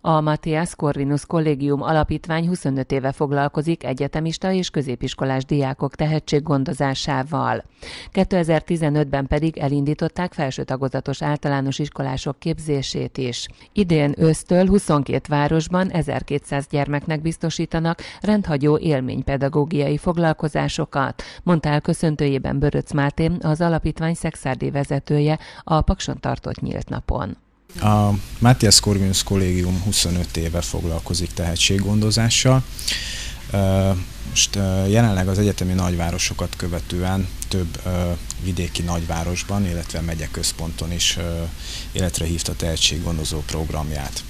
A Matthias Corvinus Kollégium Alapítvány 25 éve foglalkozik egyetemista és középiskolás diákok tehetséggondozásával. 2015-ben pedig elindították felső tagozatos általános iskolások képzését is. Idén ősztől 22 városban 1200 gyermeknek biztosítanak rendhagyó élménypedagógiai foglalkozásokat, mondta el köszöntőjében Böröc Máté, az alapítvány szexárdi vezetője a Pakson tartott nyílt napon. A Matthias Corvinus Kollégium 25 éve foglalkozik tehetséggondozással. Most jelenleg az egyetemi nagyvárosokat követően több vidéki nagyvárosban, illetve megyeközponton is életre hívta tehetséggondozó programját.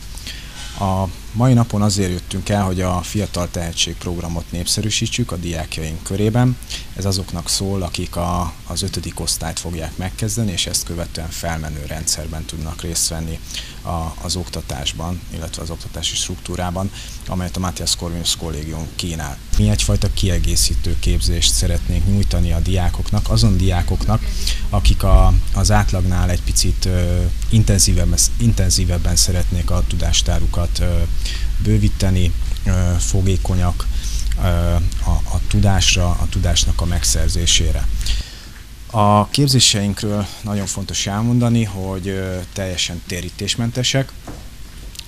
A mai napon azért jöttünk el, hogy a Fiatal Tehetség programot népszerűsítsük a diákjaink körében. Ez azoknak szól, akik a, az ötödik osztályt fogják megkezdeni, és ezt követően felmenő rendszerben tudnak részt venni a, az oktatásban, illetve az oktatási struktúrában, amelyet a Matthias Corvinus Kollégium kínál. Mi egyfajta kiegészítő képzést szeretnénk nyújtani a diákoknak, azon diákoknak, akik a, az átlagnál egy picit ö, intenzívebben, intenzívebben szeretnék a tudástárukat ö, bővíteni, fogékonyak a, a tudásra, a tudásnak a megszerzésére. A képzéseinkről nagyon fontos elmondani, hogy teljesen térítésmentesek,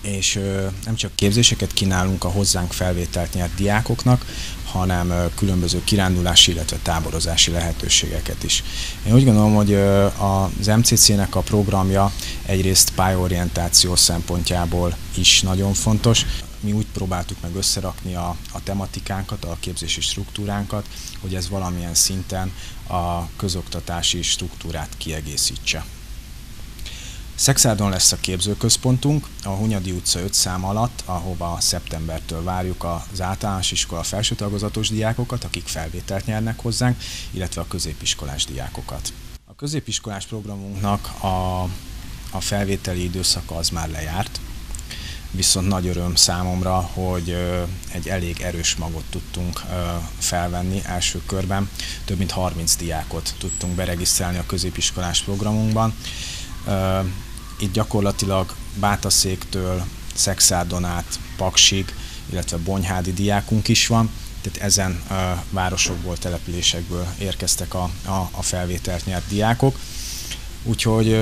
és nem csak képzéseket kínálunk a hozzánk felvételt nyert diákoknak, hanem különböző kirándulási, illetve táborozási lehetőségeket is. Én úgy gondolom, hogy az MCC-nek a programja egyrészt pályorientáció szempontjából is nagyon fontos, mi úgy próbáltuk meg összerakni a, a tematikánkat, a képzési struktúránkat, hogy ez valamilyen szinten a közoktatási struktúrát kiegészítse. Szexárdon lesz a képzőközpontunk, a Hunyadi utca 5 szám alatt, ahova szeptembertől várjuk az általános iskola felső tagozatos diákokat, akik felvételt nyernek hozzánk, illetve a középiskolás diákokat. A középiskolás programunknak a, a felvételi időszaka az már lejárt, viszont nagy öröm számomra, hogy egy elég erős magot tudtunk felvenni első körben. Több mint 30 diákot tudtunk beregisztrálni a középiskolás programunkban. Itt gyakorlatilag Bátaszéktől, Szexárdon át, Paksig, illetve Bonyhádi diákunk is van, tehát ezen városokból, településekből érkeztek a, a, a felvételt nyert diákok. Úgyhogy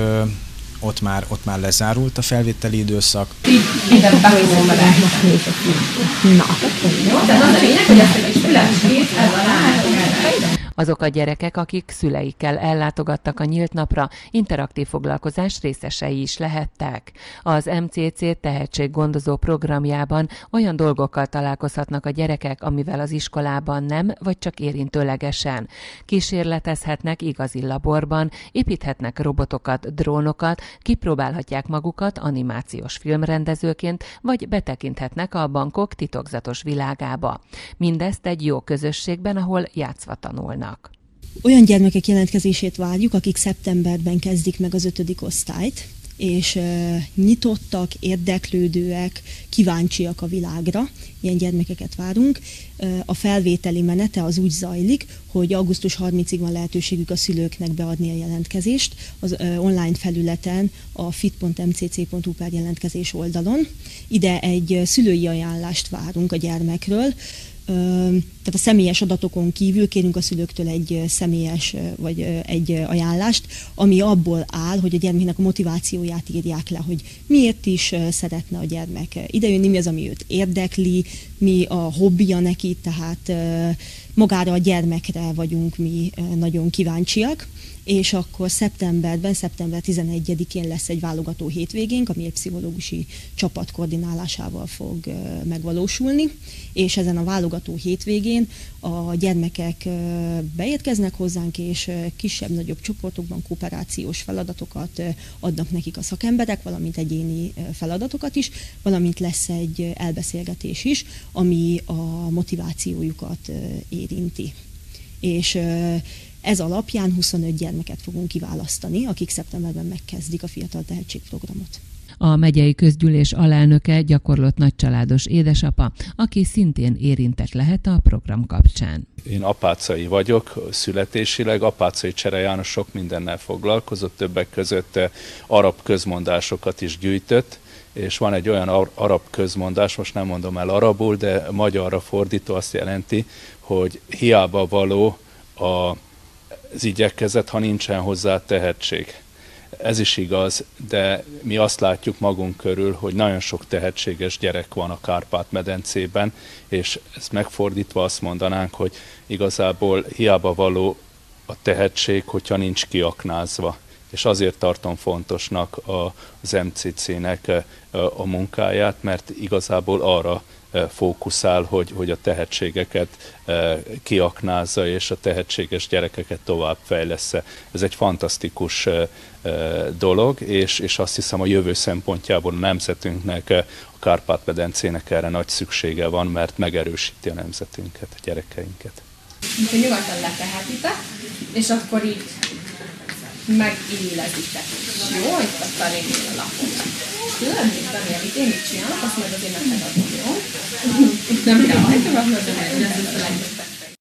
ott már, ott már lezárult a felvételi időszak. Na. Jó, de az a lényeg, hogy ezt a kis ez a azok a gyerekek, akik szüleikkel ellátogattak a nyílt napra, interaktív foglalkozás részesei is lehettek. Az MCC tehetséggondozó programjában olyan dolgokkal találkozhatnak a gyerekek, amivel az iskolában nem, vagy csak érintőlegesen. Kísérletezhetnek igazi laborban, építhetnek robotokat, drónokat, kipróbálhatják magukat animációs filmrendezőként, vagy betekinthetnek a bankok titokzatos világába. Mindezt egy jó közösségben, ahol játszva tanulnak vannak. Olyan gyermekek jelentkezését várjuk, akik szeptemberben kezdik meg az ötödik osztályt, és nyitottak, érdeklődőek, kíváncsiak a világra. Ilyen gyermekeket várunk. A felvételi menete az úgy zajlik, hogy augusztus 30-ig van lehetőségük a szülőknek beadni a jelentkezést az online felületen a fit.mcc.hu per jelentkezés oldalon. Ide egy szülői ajánlást várunk a gyermekről, tehát a személyes adatokon kívül kérünk a szülőktől egy személyes vagy egy ajánlást, ami abból áll, hogy a gyermeknek a motivációját írják le, hogy miért is szeretne a gyermek idejönni, mi az, ami őt érdekli, mi a hobbija neki, tehát magára a gyermekre vagyunk mi nagyon kíváncsiak. És akkor szeptemberben, szeptember 11-én lesz egy válogató hétvégénk, ami egy pszichológusi csapat koordinálásával fog megvalósulni, és ezen a válogató hétvégén a gyermekek beérkeznek hozzánk, és kisebb-nagyobb csoportokban kooperációs feladatokat adnak nekik a szakemberek, valamint egyéni feladatokat is, valamint lesz egy elbeszélgetés is, ami a motivációjukat érinti. És ez alapján 25 gyermeket fogunk kiválasztani, akik szeptemberben megkezdik a Fiatal Tehetség programot. A megyei közgyűlés alelnöke gyakorlott nagycsaládos édesapa, aki szintén érintett lehet a program kapcsán. Én apácai vagyok, születésileg apácai Csere János sok mindennel foglalkozott, többek között arab közmondásokat is gyűjtött, és van egy olyan arab közmondás, most nem mondom el arabul, de magyarra fordító azt jelenti, hogy hiába való az igyekezet, ha nincsen hozzá tehetség. Ez is igaz, de mi azt látjuk magunk körül, hogy nagyon sok tehetséges gyerek van a Kárpát-medencében, és ezt megfordítva azt mondanánk, hogy igazából hiába való a tehetség, hogyha nincs kiaknázva és azért tartom fontosnak az MCC-nek eh, a munkáját, mert igazából arra eh, fókuszál, hogy, hogy a tehetségeket eh, kiaknázza, és a tehetséges gyerekeket tovább fejlesz Ez egy fantasztikus dolog, és, és azt hiszem a jövő szempontjából a nemzetünknek, a Kárpát-medencének erre nagy szüksége van, mert megerősíti a nemzetünket, a gyerekeinket. Úgyhogy nyugodtan letehetitek, és akkor így megélezitek. Jó, itt a taréni a lapot. Dani, amit én itt csinálok, azt majd azért neked adom, jó? Nem kell hajtom, akkor nem